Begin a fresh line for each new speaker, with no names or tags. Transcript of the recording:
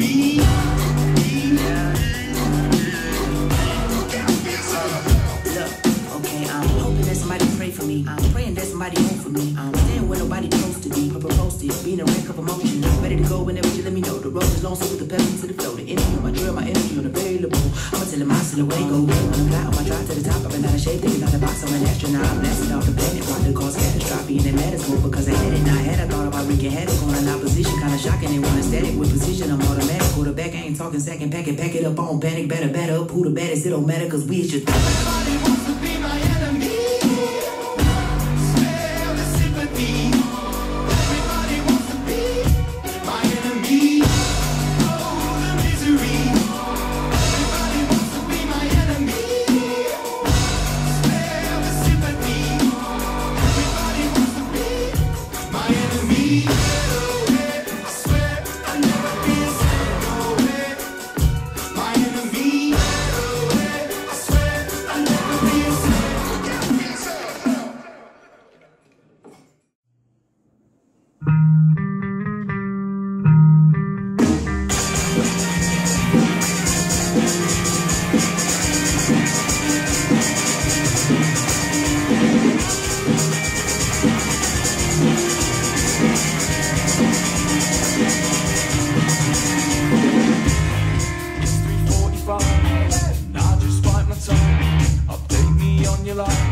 I'm
hoping that somebody pray for me. I'm praying that somebody hope for me. I'm staying where nobody close to me. Purple posted, being a wreck of emotion. I'm ready to go whenever you let me know. The road is long, so with the pedal to the flow. The energy on my drill, my energy unavailable. I'ma tell him I still away, go. When I fly on my drive to the top, I've been out of shape, thinking out the box. I'm an astronaut. I'm off the planet, rock the cause catastrophe. And it matters because I had it, not had. I thought about wreaking havoc on shocking, they want static with precision. I'm automatic. Quarterback, I ain't talking second packet, pack it up on panic. Better, better up. Who the baddest? It don't matter, cause we is.
your life.